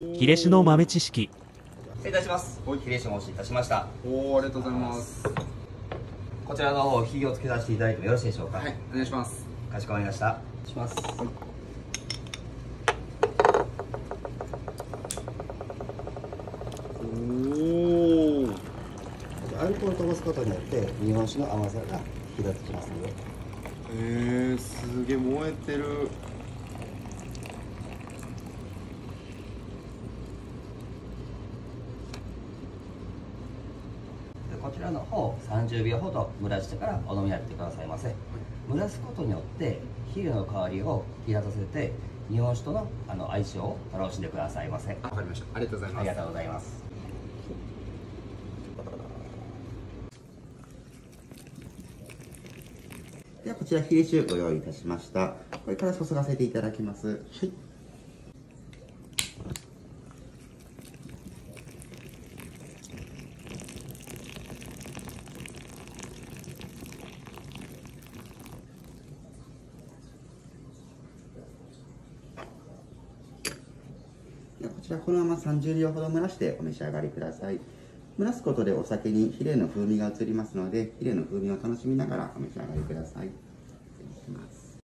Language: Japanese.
ヒレ酒の豆知識失礼いたします。ヒレ酒お持ちいたしました。おおありがとうございますこちらの方、火をつけさせていただいてもよろしいでしょうか？はいお願いしますかしこまりました。します。おおアルコールを飛ばすことによって日本酒の甘さが引き立ってきますのでえー、すげえ燃えてるこちらの方、30秒ほど蒸らしてからお飲みになってくださいませ。蒸らすことによって、ヒレの香りを引き立たせて、日本酒とのあの相性を楽しんでくださいませ。あわかりましたありがとうございますありがとうございます。ではこちらヒレ酒ご用意いたしましたこれから注がせていただきますはいこちらこのまま30秒ほど蒸らしてお召し上がりください。蒸らすことでお酒にヒレの風味が移りますのでヒレの風味を楽しみながらお召し上がりください。失礼します。